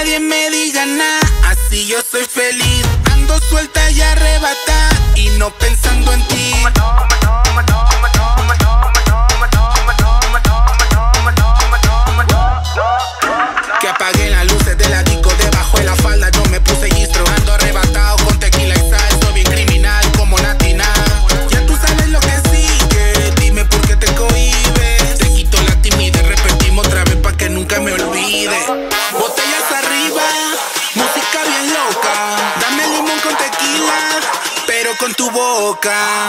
nadie me diga nada. Así yo soy feliz, ando suelta y arrebata y no pensar. con tu boca.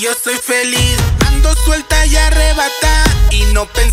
yo soy feliz. Ando suelta y arrebata y no pensé